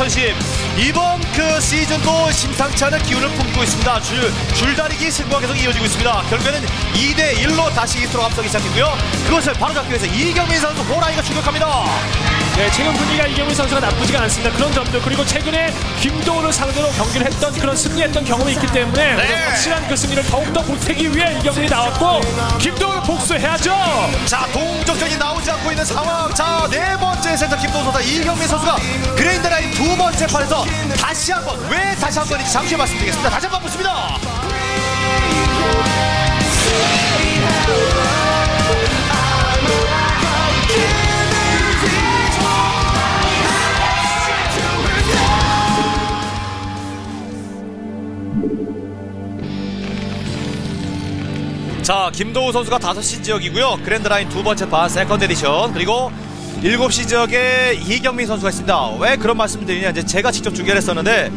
CSGO 마스터즈 2010 이번 그 시즌도 심상치 않은 기운을 품고 있습니다. 줄, 줄다리기 승부가 계속 이어지고 있습니다. 결국에는 2대 1로 다시 이스트로 앞서기 시작했고요. 그것을 바로잡기 위해서 이경민 선수 호라이가 추격합니다. 네, 최근 분위기가 이경민 선수가 나쁘지가 않습니다. 그런 점들 그리고 최근에 김도우를 상대로 경기를 했던 그런 승리했던 경험이 있기 때문에 네. 확실한 그 승리를 더욱더 보태기 위해 이경민이 나왔고 김도우를 복수해야죠. 자 동적전이 나오지 않고 있는 상황 자 네 번째 세트 김동호 선수 이경민 선수가 그랜드라인 두 번째 판에서 다시 한번 왜 다시 한 번인지 잠시 말씀드리겠습니다. 다시 한번 보십니다. 자 김도우 선수가 5시 지역이고요. 그랜드라인 두 번째 판 second edition. 그리고 7시 지역에 이경민 선수가 있습니다. 왜 그런 말씀을 드리냐? 이제 제가 직접 중계를 했었는데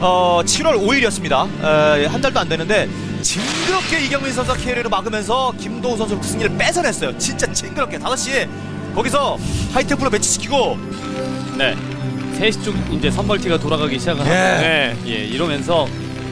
어 7월 5일이었습니다. 한 달도 안 되는데 징그럽게 이경민 선수가 KL을 막으면서 김도우 선수 승리를 뺏어냈어요. 진짜 징그럽게. 5시에 거기서 하이템플로 배치시키고. 네. 3시 쪽 이제 선멀티가 돌아가기 시작을 하고. 예. 네. 예, 이러면서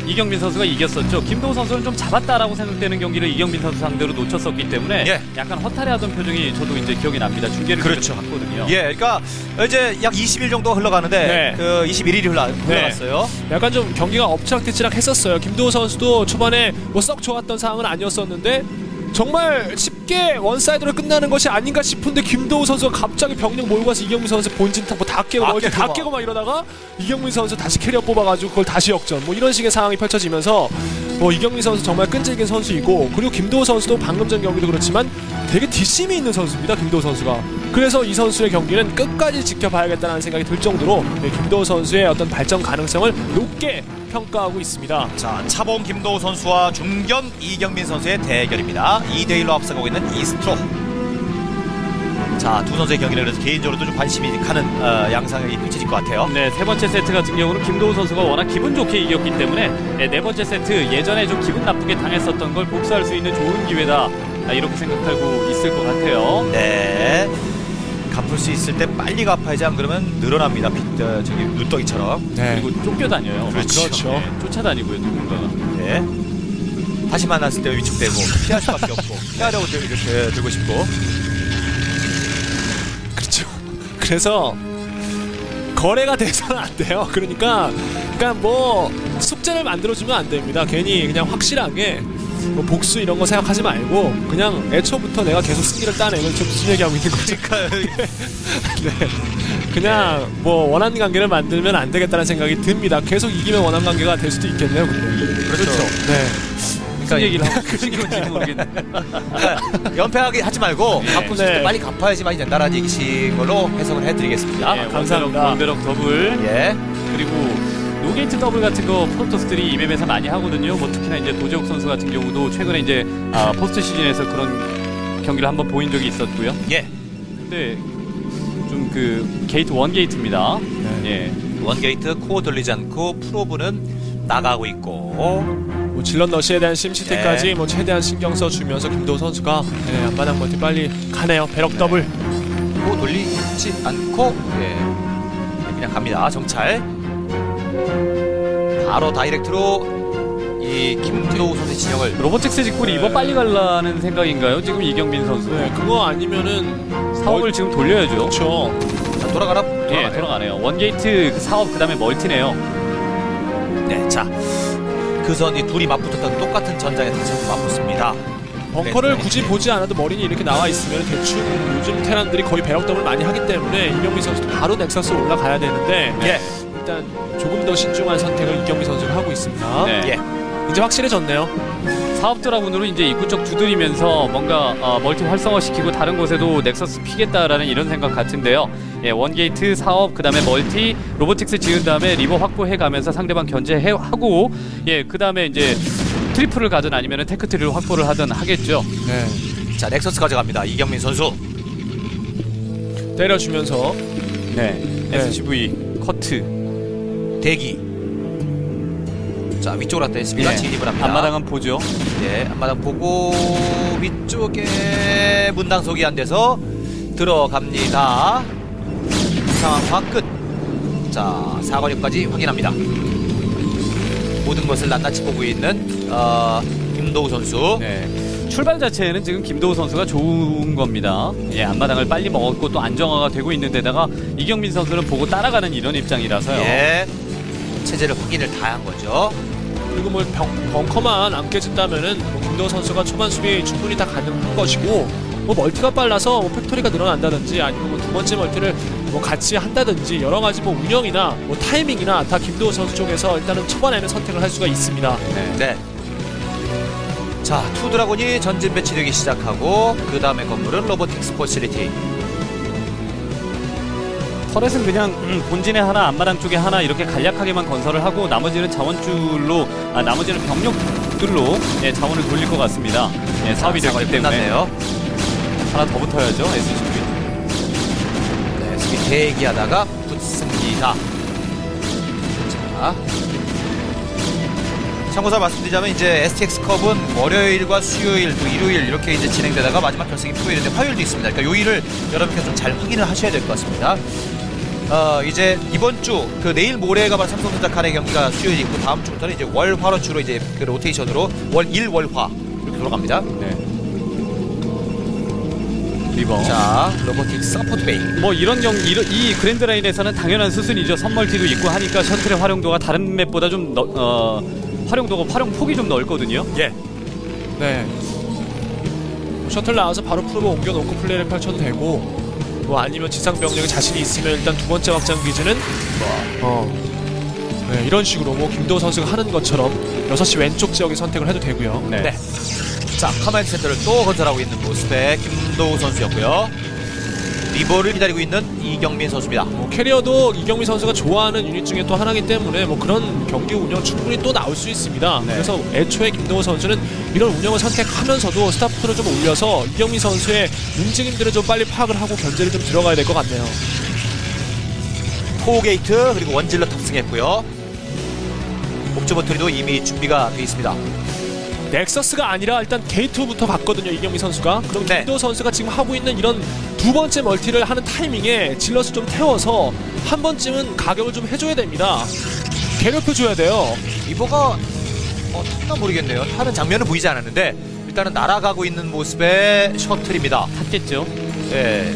이경민 선수가 이겼었죠. 김도우 선수는 좀 잡았다라고 생각되는 경기를 이경민 선수 상대로 놓쳤었기 때문에 예. 약간 허탈해하던 표정이 저도 이제 기억이 납니다. 중계를 그렇죠. 봤거든요. 예 그러니까 이제 약 20일 정도가 흘러가는데 네. 그 21일이 흘러, 흘러갔어요 약간 좀 경기가 엎치락뒤치락 했었어요. 김도우 선수도 초반에 뭐 썩 좋았던 상황은 아니었었는데 정말 쉽게 one side로 끝나는 것이 아닌가 싶은데 김도우 선수가 갑자기 병력 몰고 와서 이경민 선수 본진 뭐다 깨고 다 멀티 다 깨고 막 이러다가 이경민 선수 다시 캐리어 뽑아가지고 그걸 다시 역전. 뭐 이런 식의 상황이 펼쳐지면서 뭐 이경민 선수 정말 끈질긴 선수이고 그리고 김도우 선수도 방금 전 경기도 그렇지만 되게 뒷심이 있는 선수입니다 김도우 선수가 그래서 이 선수의 경기는 끝까지 지켜봐야겠다는 생각이 들 정도로 네, 김도우 선수의 어떤 발전 가능성을 높게 평가하고 있습니다. 자, 차범 김도우 선수와 중견 이경민 선수의 대결입니다. 2대1로 앞서가고 있는 이스트로. 자, 두 선수의 경기를 그래서 개인적으로도 좀 관심이 가는 어, 양상이 펼쳐질 것 같아요. 네, 세 번째 세트 같은 경우는 김도우 선수가 워낙 기분 좋게 이겼기 때문에 네, 네 번째 세트 예전에 좀 기분 나쁘게 당했었던 걸 복수할 수 있는 좋은 기회다 아, 이렇게 생각하고 있을 것 같아요. 네. 갚을 수 있을 때 빨리 갚아야지 안 그러면 늘어납니다. 비, 어, 저기 눈덩이처럼. 네. 그리고 쫓겨다녀요. 그렇죠. 그렇죠. 네, 쫓아다니고요 누군가가. 네. 다시 만났을 때 위축되고 피할 수밖에 없고 피하려고 들, 이렇게 들고 싶고. 그렇죠. 그래서 거래가 돼서는 안 돼요. 그러니까 그러니까 뭐 숙제를 만들어주면 안 됩니다. 괜히 그냥 확실하게 뭐 복수 이런 거 생각하지 말고 그냥 애초부터 내가 계속 승리를 따내면 지금 무슨 얘기하고 있는 거지? 네. 그냥 뭐 원하는 관계를 만들면 안 되겠다는 생각이 듭니다. 계속 이기면 원하는 관계가 될 수도 있겠네요. 근데. 그렇죠. 네. 무슨 얘기를 하고 계신 건지 모르겠네. 그러니까 연패하기 하지 말고 예. 갚을 수 있을 때 네. 빨리 갚아야지 많이 된다라는 얘기신 걸로 해석을 해드리겠습니다. 예, 감사합니다. 원베럭, 원베럭 더블 예. 그리고 no gate 더블 같은 거 프로토스들이 이 map에서 많이 하거든요. 뭐 특히나 이제 도재욱 선수 같은 경우도 최근에 이제 아, 포스트 시즌에서 그런 경기를 한번 보인 적이 있었고요. 예. 근데 좀 그 gate one gate입니다. 네. 예. one gate 코어 돌리지 않고 probe는 나가고 있고 뭐 zealot 러시에 대한 심시티까지 네. 뭐 최대한 신경 써 주면서 김도우 선수가 네, 앞마당 멀티 빨리 가네요. barrack 더블. 코어 돌리지 않고 예. 그냥 갑니다. 정찰. 바로 direct로 이 김도우 선수의 진영을 robotics reaver 네. 빨리 갈라는 생각인가요? 지금 이경민 선수. 네, 그거 아니면은 사업을 지금 돌려야죠. 그렇죠. 자, 돌아가라. 예, 돌아가네요. 돌아가네요. one gate 그 사업 그다음에 멀티네요. 네, 자. 그 선이 둘이 맞붙었던 똑같은 전장에 다시 맞붙습니다. 벙커를 네. 굳이 보지 않아도 marine이 이렇게 나와 있으면 대충 요즘 테란들이 거의 barrack 더블 많이 하기 때문에 이경민 선수도 바로 Nexus 올라가야 되는데 예. 일단 조금 더 신중한 선택을 이경민 선수가 하고 있습니다. 네. 예. 이제 확실해졌네요. 사업 Dragoon으로 이제 입구 쪽 두드리면서 뭔가 어, 멀티 활성화시키고 다른 곳에도 Nexus 피겠다라는 이런 생각 같은데요. 예, one gate 사업 그다음에 멀티 Robotics 지은 다음에 Reaver 확보해 가면서 상대방 견제해 하고 예, 그다음에 이제 트리플을 가든 아니면 tech tree를 확보를 하든 하겠죠. 네. 자, Nexus 가져갑니다. 이경민 선수. 때려주면서 네. 네. SCV 커트 대기. 자, 위쪽으로 갔다 했습니다. 예. 진입을 합니다. 앞마당은 보죠. 예, 앞마당 보고 위쪽에 문당 속이 안 돼서 들어갑니다. 상황 끝. 자, 사거리까지 확인합니다. 모든 것을 낱낱이 보고 있는 어, 김도우 선수. 네. 출발 자체는 지금 김도우 선수가 좋은 겁니다. 예, 앞마당을 빨리 먹었고 또 안정화가 되고 있는데다가 이경민 선수는 보고 따라가는 이런 입장이라서요. 예. 체제를 확인을 다 한 거죠. 그리고 뭐 병, 벙커만 안 깨진다면은 뭐 김도우 선수가 초반 수비 충분히 다 가능한 것이고 뭐 멀티가 빨라서 뭐 Factory가 늘어난다든지 아니면 뭐 두 번째 멀티를 뭐 같이 한다든지 여러 가지 뭐 운영이나 뭐 타이밍이나 다 김도우 선수 쪽에서 일단은 초반에는 선택을 할 수가 있습니다. 네. 네. 자, two Dragoon이 전진 배치되기 시작하고 그 다음에 건물은 Robotics Facility. Turret은 그냥 음, 본진에 하나, 앞마당 쪽에 하나 이렇게 간략하게만 건설을 하고 나머지는 자원줄로, 아, 나머지는 병력들로 예, 자원을 돌릴 것 같습니다. 예, 사업이 자, 됐기 때문에 끝났네요. 하나 더 붙어야죠. SCV. 네, 수비 대기하다가 붙습니다. 자. 참고서 말씀드리자면 이제 STX컵은 월요일과 수요일 또 일요일 이렇게 이제 진행되다가 마지막 결승이 토요일인데 화요일도 있습니다. 그러니까 요일을 여러분께서 좀 잘 확인을 하셔야 될 것 같습니다. 어, 이제 이번 주 그 내일 모레가 바로 삼성전자 칸의 경기가 수요일 있고 다음 주부터는 이제 월화로 주로 이제 그 로테이션으로 월 일 월화 이렇게 돌아갑니다. 네. Reaver. 자, Robotics Support Bay. 뭐 이런 경 이런, 이 그랜드 라인에서는 당연한 수순이죠. 섬멀티도 있고 하니까 셔틀의 활용도가 다른 맵보다 좀 너, 어, 활용도가 활용 폭이 좀 넓거든요. 예. 네. 셔틀 나와서 바로 Probe 옮겨놓고 플레이를 펼쳐도 되고 뭐 아니면 지상 병력에 자신이 있으면 일단 두 번째 확장 기지는 어 네, 이런 식으로 뭐 김도우 선수가 하는 것처럼 6시 왼쪽 지역에 선택을 해도 되고요. 네. 네. 자, Command Center를 또 건설하고 있는 모습의 김도우 선수였고요. Reaver를 기다리고 있는 이경민 선수입니다. 뭐 Carrier도 이경민 선수가 좋아하는 유닛 중에 또 하나이기 때문에 뭐 그런 경기 운영 충분히 또 나올 수 있습니다. 네. 그래서 애초에 김도우 선수는 이런 운영을 선택하면서도 스타프를 좀 올려서 이경민 선수의 움직임들을 좀 빨리 파악을 하고 견제를 좀 들어가야 될 것 같네요. two gate 그리고 one Zealot 탑승했고요. Observatory도 이미 준비가 되어 있습니다. Nexus가 아니라 일단 게이트부터 갔거든요 이경민 선수가 그럼 네. 김도우 선수가 지금 하고 있는 이런 두 번째 멀티를 하는 타이밍에 Zealot을 좀 태워서 한 번쯤은 가격을 좀 해줘야 됩니다 괴롭혀줘야 돼요 Reaver가 어, 탔나 모르겠네요. 타는 장면은 보이지 않았는데 일단은 날아가고 있는 모습의 셔틀입니다. 탔겠죠. 예.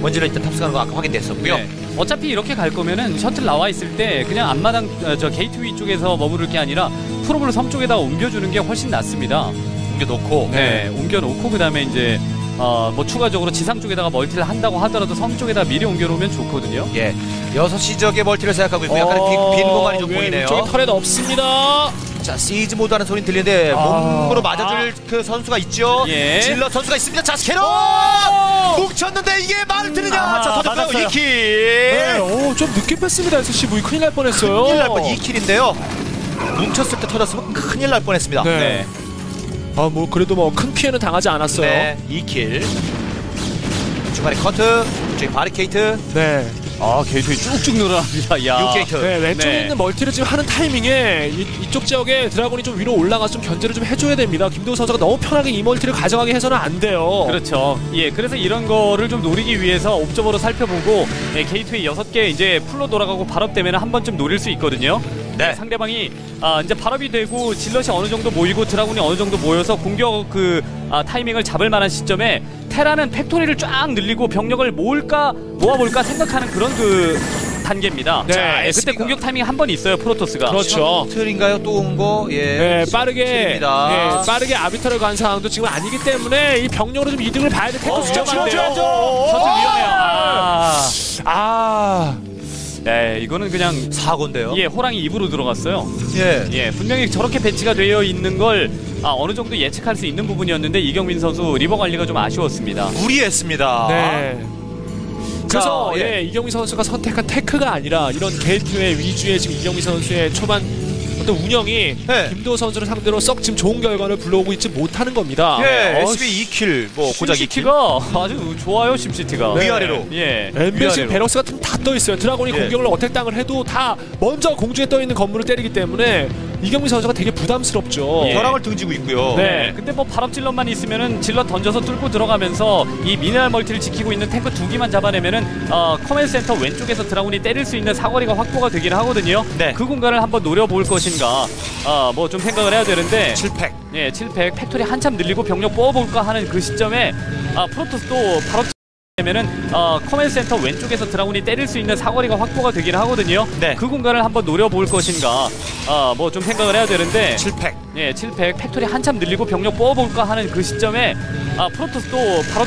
one Zealot 일단 탑승하는 거 아까 확인됐었고요. 네. 어차피 이렇게 갈 거면은 셔틀 나와 있을 때 그냥 앞마당 어, 저 게이트 위 쪽에서 머무를 게 아니라 Probe를 섬 쪽에다 옮겨주는 게 훨씬 낫습니다. 옮겨놓고 네, 옮겨놓고 그 다음에 이제 어, 뭐 추가적으로 지상 쪽에다가 멀티를 한다고 하더라도 섬 쪽에다 미리 옮겨놓으면 좋거든요. 예. 6시 지역의 멀티를 생각하고 있고 약간 빈, 빈 공간이 좀 어, 왜 보이네요. 이쪽에 Turret 없습니다 자, Siege Mode 하는 소리 들리는데 아. 몸으로 맞아줄 그 선수가 있죠. 예. Zealot 선수가 있습니다. 자, Scarab! 뭉쳤는데 이게 말을 들으냐? 아, 자, 터졌고요. 맞았어요. 2kill. 네, 오, 좀 늦게 뺐습니다 SCV 큰일 날 뻔했어요 큰일 날 뻔. 2kill인데요. 뭉쳤을 때 터졌으면 큰일 날 뻔했습니다. 네. 네. 아, 뭐 그래도 뭐 큰 피해는 당하지 않았어요 네, 2kill. 중간에 커트, 저기 바리케이드, 네. 아 게이트에 쭉쭉 늘어납니다. 야. 6gate. 네, 왼쪽에 네. 있는 멀티를 지금 하는 타이밍에 이, 이쪽 지역에 Dragoon이 좀 위로 올라가서 좀 견제를 좀 해줘야 됩니다. 김도우 선수가 너무 편하게 이 멀티를 가져가게 해서는 안 돼요. 그렇죠. 예, 그래서 이런 거를 좀 노리기 위해서 Observer로 살펴보고 예, 게이트웨이 6개 이제 풀로 돌아가고 발업 되면 한 번쯤 노릴 수 있거든요. 네. 상대방이 아, 이제 발업이 되고 Zealot이 어느 정도 모이고 Dragoon이 어느 정도 모여서 공격 그 아, 타이밍을 잡을 만한 시점에 테란은 Factory를 쫙 늘리고 병력을 모을까 모아볼까 생각하는 그런 그 단계입니다. 네, 자, 예, 그때 공격 타이밍 한 번 있어요 프로토스가. 그렇죠. 셔틀인가요? 또 온 거? 예. 네, 빠르게. 네, 빠르게 Arbiter를 간 상황도 지금 아니기 때문에 이 병력으로 좀 이득을 봐야 돼. 탱크 어, 숫자 줄여줘야죠. 많은데요. 셔틀 위험해요. 아, 아, 네, 이거는 그냥 사고인데요. 예, 호랑이 입으로 들어갔어요. 예. 예, 분명히 저렇게 배치가 되어 있는 걸 아, 어느 정도 예측할 수 있는 부분이었는데 이경민 선수 Reaver 관리가 좀 아쉬웠습니다. 무리했습니다. 네. 그래서 자, 예. 예. 이경민 선수가 선택한 테크가 아니라 이런 게이트웨이 위주의 지금 이경민 선수의 초반 어떤 운영이 네. 김도우 선수를 상대로 썩 지금 좋은 결과를 불러오고 있지 못하는 겁니다. 예, 어, SCV 2kill, 뭐 고작 2kill. SimCity가 아주 좋아요, SimCity가. 네. 위아래로. 예. 엔베이 위아래로. Barracks 같은 다 떠 있어요. Dragoon이 예. 공격을 attack 땅을 해도 다 먼저 공중에 떠 있는 건물을 때리기 때문에 이경민 선수가 되게 부담스럽죠. 예. 벼락을 등지고 있고요. 네. 근데 뭐 발업 zealot만 있으면은 zealot 던져서 뚫고 들어가면서 이 미네랄 멀티를 지키고 있는 탱크 두 기만 잡아내면은 어, command center 왼쪽에서 dragoon이 때릴 수 있는 사거리가 확보가 되긴 하거든요. 네. 그 공간을 한번 노려볼 것인가. 아, 뭐 좀 생각을 해야 되는데 7팩. 예, 700 factory 한참 늘리고 병력 뽑아볼까 하는 그 시점에 아, 프로토스도 바 로 되면은 어, command center 왼쪽에서 dragoon이 때릴 수 있는 사거리가 확보가 되긴 하거든요. 네. 그 공간을 한번 노려볼 것인가. 아, 뭐 좀 생각을 해야 되는데 7팩. 예, 700 factory 한참 늘리고 병력 뽑아볼까 하는 그 시점에 아, 프로토스도 바로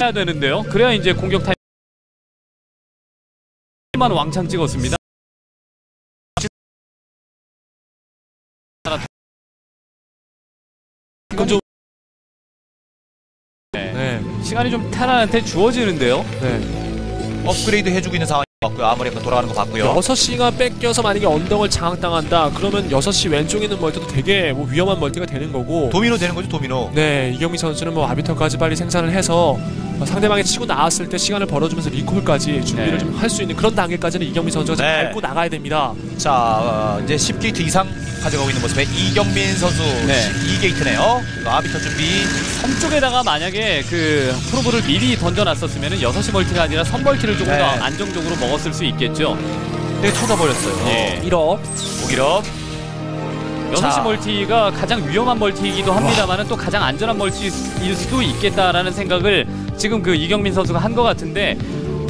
해야 되는데요. 그래야 이제 공격 타임만 왕창 찍었습니다. 이건 좀 네. 네. 시간이 좀 테란한테 주어지는데요. 네. 업그레이드 해주고 있는 상황인 것 같고요. 아무리 약간 돌아가는 거 봤고요. 6시가 뺏겨서 만약에 언덕을 장악당한다 그러면 6시 왼쪽에 있는 멀티도 되게 뭐 위험한 멀티가 되는 거고 도미노 되는 거죠, 도미노. 네 이경민 선수는 뭐 arbiter까지 빨리 생산을 해서 어, 상대방이 치고 나왔을 때 시간을 벌어주면서 리콜까지 준비를 네. 좀할 수 있는 그런 단계까지는 이경민 선수가 좀 네. 밟고 나가야 됩니다 자, 어, 이제 10게이트 이상 가져가고 있는 모습의 이경민 선수 네. 2게이트네요. arbiter 준비. 섬 쪽에다가 만약에 그 probe를 미리 던져놨었으면 6시 멀티가 아니라 섬 멀티를 조금 네. 더 안정적으로 먹었을 수 있겠죠. 되게 터져버렸어요. 예. 1업 오기럽. 6시 자. 멀티가 가장 위험한 멀티이기도 합니다만은 또 가장 안전한 멀티일 수도 있겠다라는 생각을 지금 그 이경민 선수가 한 것 같은데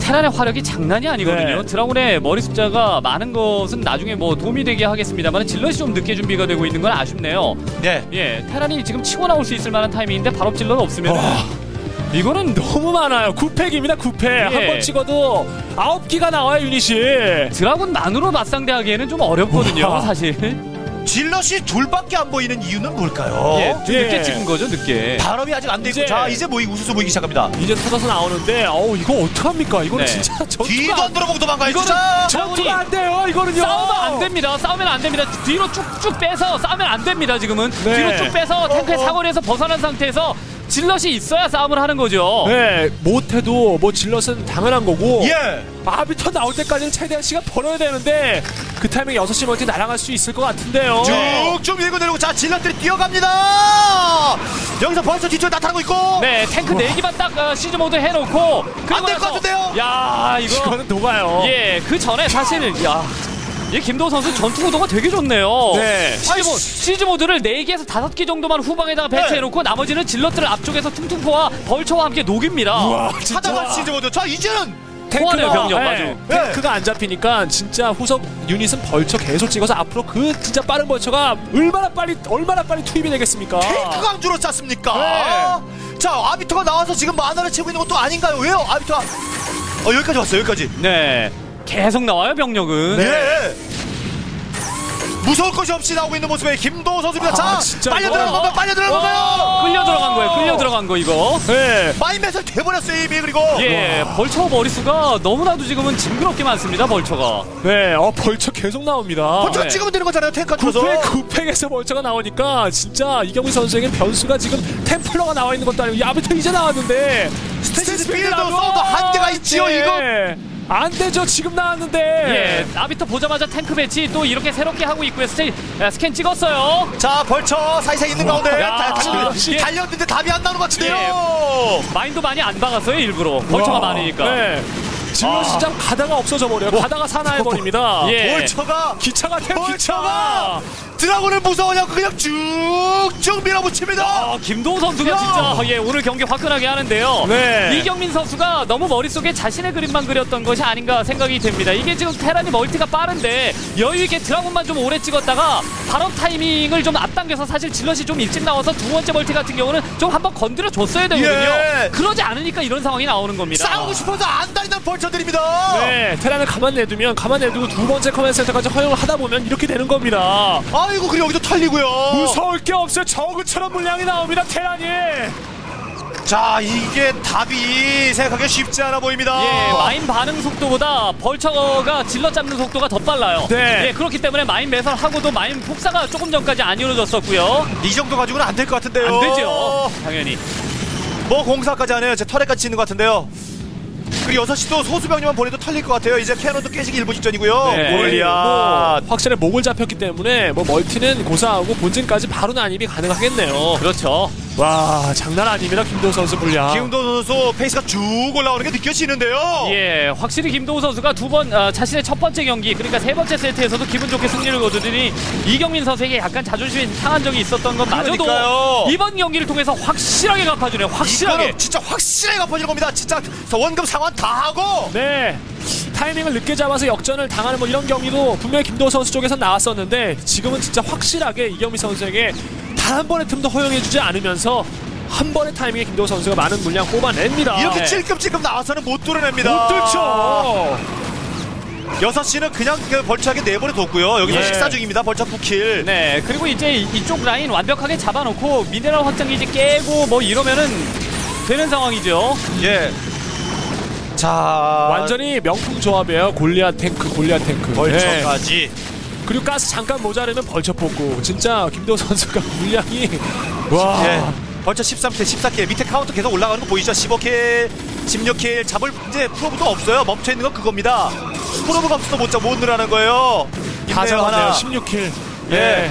테란의 화력이 장난이 아니거든요. 네. dragoon의 머리 숫자가 많은 것은 나중에 뭐 도움이 되게 하겠습니다만 zealot이 좀 늦게 준비가 되고 있는 건 아쉽네요. 네. 예, 테란이 지금 치고 나올 수 있을 만한 타이밍인데 바로 질럿 없으면 와. 이거는 너무 많아요 9팩입니다 9팩 한 예. 번 찍어도 9기가 나와요 유닛이 드라군 만으로 맞상대하기에는 좀 어렵거든요, 우와. 사실. 질럿이 둘밖에 안 보이는 이유는 뭘까요? 예, 좀 예. 늦게 찍은 거죠, 늦게. 발업이 아직 안 돼 있고 이제- 자 이제 뭐 우수수 보이기 시작합니다. 이제 터져서 나오는데 어우 이거 어떡합니까 이거는 네. 진짜 뒤도 전투가 안 들어보고 도망가요. 이거는 진짜. 전투가 안 돼요 이거는요 싸우면 안 됩니다. 싸우면 안 됩니다. 뒤로 쭉쭉 빼서 싸우면 안 됩니다. 지금은 네. 뒤로 쭉 빼서 탱크의. 사거리에서 벗어난 상태에서 zealot이 있어야 싸움을 하는 거죠. 네 못해도 뭐 zealot은 당연한 거고 예. arbiter 나올 때까지는 최대한 시간 벌어야 되는데 그 타이밍에 6시 멀티 날아갈 수 있을 것 같은데요 쭉쭉 밀고 내리고 자 zealot들이 뛰어갑니다. 여기서 벌써 뒤쪽에 나타나고 있고. 네, 탱크 네기만 딱 어, siege mode 해놓고 안될 것 같은데요? 야, 이거 이거는 녹아요 예, 그 전에 사실 야. 이 김도우 선수 전투 구도가 되게 좋네요. 네. siege, mo, siege mode를 4개에서 5개 정도만 후방에다가 배치해놓고 나머지는 zealot들을 앞쪽에서 퉁퉁포와 벌처와 함께 녹입니다. 우와 하다가 siege mode. 자 이제는 통하네요, 병력 네. 탱크가 안 잡히니까 진짜 후속 유닛은 벌처 계속 찍어서 앞으로 그 진짜 빠른 벌처가 얼마나 빨리 얼마나 빨리 투입이 되겠습니까? 탱크 강주로 짰습니까? 네. 자 아비터가 나와서 지금 만화를 채우고 있는 것도 아닌가요? 왜요? 아비터가 어 여기까지 왔어요. 여기까지. 네. 계속 나와요, 병력은. 예. 무서울 것이 없이 나오고 있는 모습의 김도호 선수입니다. 아, 자, 진짜 빨려. 들어간 건가요? 빨려 들어간 건가요? 끌려 들어간 거예요, 끌려 들어간 거, 이거. 네. 마인맷을 돼버렸어요 이미 그리고. 예, 벌처 머릿수가 너무나도 지금은 징그럽게 많습니다, 벌처가. 네, 어 벌처 계속 나옵니다. 벌써 네. 찍으면 되는 거잖아요. 탱크 들어서. 9팩, 9팩에서 vulture가 나오니까 진짜 이경민 선수에게 변수가 지금 templar가 나와 있는 것도 아니고 arbiter 이제 나왔는데 stasis field도 써도 한계가 있지요, 이거. 안 되죠 지금 나왔는데 예, arbiter 보자마자 탱크 배치 또 이렇게 새롭게 하고 있고요. sta, 아, 스캔 찍었어요. 자 vulture 사이사이 있는 가운데 야, 다- 다- 이게- 달렸는데 답이 안 나오는 것 같은데요. mine도 많이 안 박았어요, 일부러. vulture가 와, 많으니까. 네. zealot 아. 시장 가다가 없어져 버려요. 가다가 사나해 버립니다. 예. vulture가 기차가 태요 vulture가 기차. dragoon을 무서워하고 그냥 쭉쭉 밀어붙입니다. 아, 김도우 선수가 야. 진짜 예, 오늘 경기 화끈하게 하는데요. 네. 이경민 선수가 너무 머릿속에 자신의 그림만 그렸던 것이 아닌가 생각이 됩니다. 이게 지금 테란이 멀티가 빠른데 여유 있게 dragoon만 좀 오래 찍었다가 발업 타이밍을 좀 앞당겨서 사실 zealot이 좀 일찍 나와서 두 번째 멀티 같은 경우는 좀 한번 건드려 줬어야 되거든요. 예. 그러지 않으니까 이런 상황이 나오는 겁니다. 싸우고 싶어서 안 다니는 vulture들입니다. 네, 테란을 가만 내두면 가만 내두고 두 번째 command center까지 허용을 하다 보면 이렇게 되는 겁니다. 아 이고 그리고 여기도 털리고요. 무서울 게 없어요. 저그처럼 물량이 나옵니다. 테란이. 자 이게 답이 생각하기 쉽지 않아 보입니다. 예, mine 반응 속도보다 vulture가 zealot 잡는 속도가 더 빨라요. 네. 예, 그렇기 때문에 mine 매설하고도 mine 폭사가 조금 전까지 안 이루어졌었고요. 이 정도 가지고는 안 될 것 같은데요. 안 되죠. 당연히. 뭐 공사까지 안 해요. 제 털에까지 짓는 것 같은데요. 그리고 6시도 소수병력만 보내도 털릴 것 같아요. 이제 cannon도 깨지기 일부 직전이고요. 네. 골리앗. 뭐 확실히 목을 잡혔기 때문에 뭐 멀티는 고사하고 본진까지 바로 난입이 가능하겠네요. 그렇죠. 와 장난 아닙니다 김도우 선수 물량. 김도우 선수 페이스가 쭉 올라오는 게 느껴지는데요. 예, 확실히 김도우 선수가 두번 아, 자신의 첫 번째 경기 그러니까 세 번째 세트에서도 기분 좋게 승리를 거두더니 이경민 선수에게 약간 자존심이 상한 적이 있었던 것마저도 그러니까요. 이번 경기를 통해서 확실하게 갚아주네요. 확실하게. 진짜 확실하게 갚아줄 겁니다. 진짜 원금 상환 다 하고. 네. 타이밍을 늦게 잡아서 역전을 당하는 뭐 이런 경기도 분명히 김도호 선수 쪽에서 나왔었는데 지금은 진짜 확실하게 이경미 선수에게 단 한 번의 틈도 허용해주지 않으면서 한 번의 타이밍에 김도호 선수가 많은 물량 뽑아냅니다. 이렇게 네. 찔끔찔끔 나와서는 못 뚫어냅니다. 못 뚫죠. 6시는 그냥 그 벌처하게 내버려 뒀고요. 여기서 예. 식사 중입니다. 벌처 푸킬. 네, 그리고 이제 이- 이쪽 라인 완벽하게 잡아놓고 미네랄 확장기지 깨고 뭐 이러면은 되는 상황이죠. 예. 자, 완전히 명품 조합이에요. 골리앗 탱크, 골리앗 탱크. 네. vulture까지. 그리고 가스 잠깐 모자르면 vulture 뽑고 진짜 김도우 선수가 물량이 와. 예. vulture 13kill, 14kill. 밑에 카운트 계속 올라가는 거 보이죠? 15kill, 16kill. 잡을 이제 probe도 없어요. 멈춰 있는 건 그겁니다. probe가 없어도 못, 잡- 못 늘어나는 거예요. 다 잡았네요. 하나. 16kill. 예.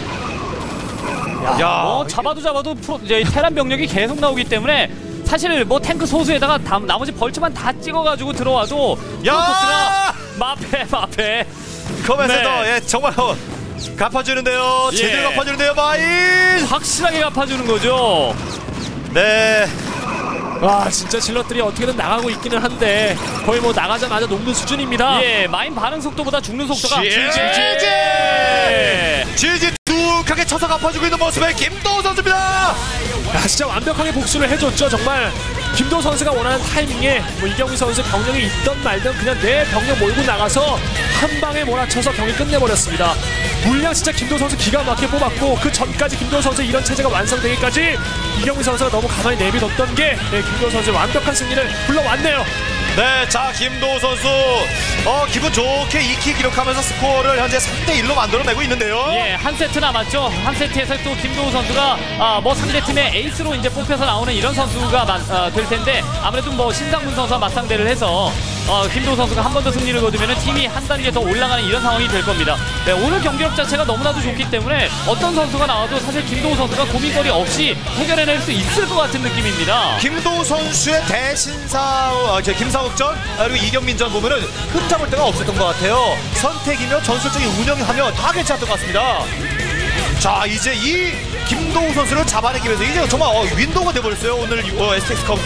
야, 뭐 잡아도 잡아도 프로, 이제 테란 병력이 계속 나오기 때문에 사실 뭐 탱크 소수에다가 다, 나머지 벌처만 다 찍어가지고 들어와도 야! 프로토스가 마패 마패 커맨서도 네. 예, 정말 어, 갚아주는데요. 예. 제대로 갚아주는데요, 마인. 확실하게 갚아주는 거죠. 네. 와 진짜 질럿들이 어떻게든 나가고 있기는 한데 거의 뭐 나가자마자 녹는 수준입니다. 예, 마인 반응 속도보다 죽는 속도가 지지! 툭하게 쳐서 갚아주고 있는 모습의 김도우 선수입니다. 야, 진짜 완벽하게 복수를 해줬죠. 정말 김도우 선수가 원하는 타이밍에 뭐 이경민 선수 병력이 있던 말든 그냥 내 병력 몰고 나가서 한 방에 몰아쳐서 경기 끝내버렸습니다. 물량 진짜 김도우 선수 기가 막히게 뽑았고 그 전까지 김도우 선수 이런 체제가 완성되기까지 이경민 선수가 너무 가만히 내비뒀던 게 네, 김도우 선수의 완벽한 승리를 불러왔네요. 네, 자 김도우 선수 어 기분 좋게 2kill 기록하면서 스코어를 현재 3대 1로 만들어내고 있는데요. 예, 한 세트 남았죠. 한 세트에서 또 김도우 선수가 아, 뭐 상대 팀의 에이스로 이제 뽑혀서 나오는 이런 선수가 마- 아, 될 텐데 아무래도 뭐 신상문 선수와 맞상대를 해서 어, 김도우 선수가 한 번 더 승리를 거두면 팀이 한 단계 더 올라가는 이런 상황이 될 겁니다. 네, 오늘 경기력 자체가 너무나도 좋기 때문에 어떤 선수가 나와도 사실 김도우 선수가 고민거리 없이 해결해낼 수 있을 것 같은 느낌입니다. 김도우 선수의 대신사 어, 저 김사욱전 아, 그리고 이경민전 보면은 흠잡을 데가 없었던 것 같아요. 선택이며 전술적인 운영하며 다 괜찮았던 것 같습니다. 자 이제 이 김도우 선수를 잡아내기 위해서 이제 정말 어, 윈도우가 돼버렸어요 오늘 어, STX컵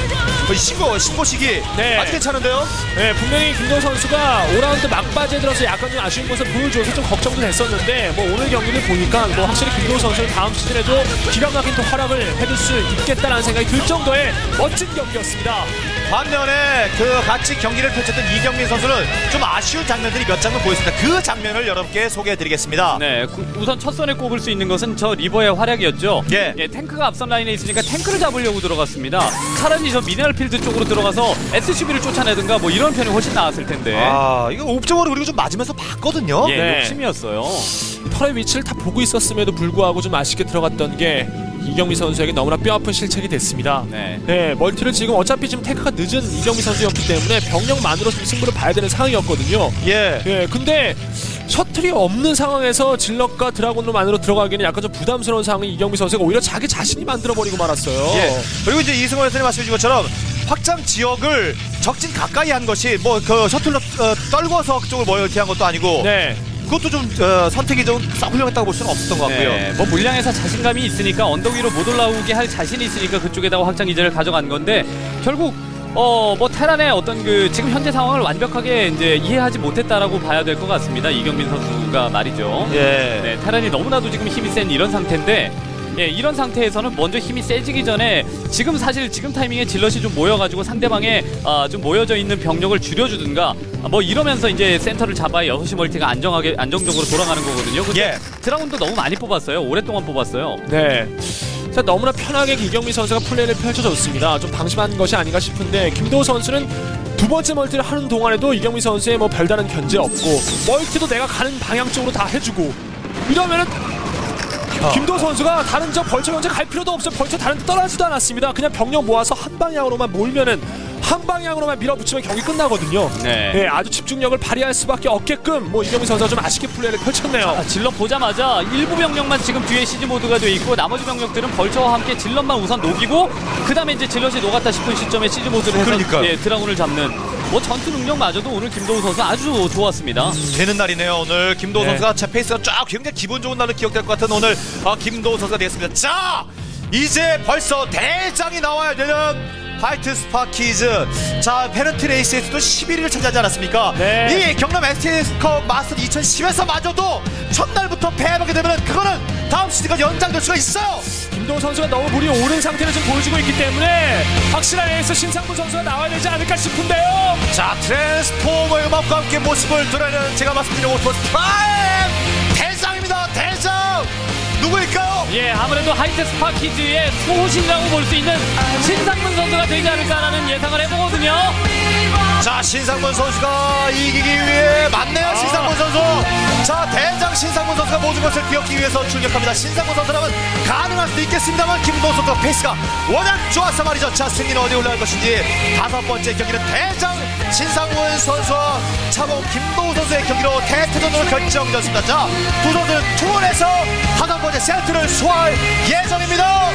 신고 신고식이 네. 아주 괜찮은데요. 네, 분명히 김도 선수가 5라운드 막바지에 들어서 약간 좀 아쉬운 모습 보여줘서 좀 걱정도 됐었는데 뭐 오늘 경기를 보니까 뭐 확실히 김도 선수는 다음 시즌에도 기가 막힌 또 활약을 해줄 수 있겠다라는 생각이 들 정도의 멋진 경기였습니다. 반면에 그 같이 경기를 펼쳤던 이경민 선수는 좀 아쉬운 장면들이 몇 장면 보였습니다. 그 장면을 여러분께 소개해드리겠습니다. 네, 구- 우선 첫 선에 꼽을 수 있는 것은 저 리버의 활약이었죠. 예. 탱크가 앞선 라인에 있으니까 탱크를 잡으려고 들어갔습니다. 차라리 저 미네랄 필드 쪽으로 들어가서 SCB를 쫓아내든가 뭐 이런 편이 훨씬 나았을 텐데. 아 이거 옵저버를 그리고 좀 맞으면서 봤거든요. 예, 네. 욕심이었어요. 털의 위치를 다 보고 있었음에도 불구하고 좀 아쉽게 들어갔던 게 이경미 선수에게 너무나 뼈아픈 실책이 됐습니다. 네. 네, 멀티를 지금 어차피 지금 테크가 늦은 이경미 선수였기 때문에 병력만으로 좀 승부를 봐야 되는 상황이었거든요. 예. 예, 근데 셔틀이 없는 상황에서 질럿과 드라곤으로만으로 들어가기에는 약간 좀 부담스러운 상황이 이경미 선수가 오히려 자기 자신이 만들어버리고 말았어요. 예. 그리고 이제 이승원 선생님 말씀해주신 것처럼 확장 지역을 적진 가까이 한 것이 뭐 그 셔틀로 어, 떨궈서 그쪽을 멀티한 것도 아니고 네. 그것도 좀 어, 선택이 좀 썩 훌륭했다고 볼 수는 없었던 것 같고요. 네, 뭐 물량에서 자신감이 있으니까 언덕 위로 못 올라오게 할 자신이 있으니까 그쪽에다가 확장 기제를 가져간 건데 결국 어뭐 테란의 어떤 그 지금 현재 상황을 완벽하게 이제 이해하지 못했다라고 봐야 될 것 같습니다. 이경민 선수가 말이죠. 예. 네, 테란이 너무나도 지금 힘이 센 이런 상태인데 예, 이런 상태에서는 먼저 힘이 세지기 전에 지금 사실 지금 타이밍에 zealot이 좀 모여가지고 상대방의 아, 좀 모여져 있는 병력을 줄여주든가 아, 뭐 이러면서 이제 센터를 잡아야 6시 멀티가 안정하게 안정적으로 돌아가는 거거든요. 근데 예. dragoon도 너무 많이 뽑았어요. 오랫동안 뽑았어요. 네. 진짜 너무나 편하게 이경민 선수가 플레이를 펼쳐줬습니다. 좀 방심한 것이 아닌가 싶은데 김도우 선수는 두 번째 멀티를 하는 동안에도 이경민 선수의 뭐 별다른 견제 없고 멀티도 내가 가는 방향 쪽으로 다 해주고 이러면은 김도우 선수가 다른 저 vulture 현재 갈 필요도 없어요. vulture 다른 데 떠나지도 않았습니다. 그냥 병력 모아서 한 방향으로만 몰면은 한 방향으로만 밀어붙이면 경기 끝나거든요. 네. 네, 아주 집중력을 발휘할 수밖에 없게끔 뭐 이경민 선수가 좀 아쉽게 플레이를 펼쳤네요. 아, zealot 보자마자 일부 병력만 지금 뒤에 siege mode가 돼 있고 나머지 병력들은 vulture와 함께 zealot만 우선 녹이고 그 다음에 이제 zealot이 녹았다 싶은 시점에 siege mode를 해서 그러니까요. 예, dragoon을 잡는 뭐 전투 능력마저도 오늘 김도우 선수 아주 좋았습니다. 되는 날이네요 오늘 김도우 네. 선수가 제 페이스가 쫙 굉장히 기분 좋은 날로 기억될 것 같은 오늘 아, 김도우 선수가 되겠습니다 자 이제 벌써 대장이 나와야 되는 하이트 스파키즈 자 페넌트 레이스에서도 11위를 차지하지 않았습니까 네. 이 경남 STX컵 마스터 2010에서 마저도 첫날부터 패하게 되면 그거는 다음 시즌까지 연장될 수가 있어요 김도우 선수가 너무 물이 오른 상태를 좀 보여주고 있기 때문에 확실한 에이스 신상문 선수가 나와야 되지 않을까 싶은데요. 자 트랜스포머의 음악과 함께 모습을 드러내는 제가 말씀드린 오토스 대장입니다 대장 누구일까요? 예, 아무래도 하이트 스파키즈의 수호신이라고 볼 수 있는 신상문 선수가 되지 않을까라는 예상을 해보거든요. 자 신상문 선수가 이기기 위해 맞네요 신상문 선수. 자 대장 신상문 선수가 모든 것을 기억기 위해서 출격합니다. 신상문 선수라면 가능할 수도 있겠습니다만 김도우 선수가 페이스가 워낙 좋아서 말이죠. 자 승리는 어디 올라갈 것인지. 다섯 번째 경기는 대장 신상문 선수와 차봉 김도우 선수의 경기로 대퇴전으로 결정됐습니다 자 두 선수는 투혼에서 다섯 번째 세트를 소화할 예정입니다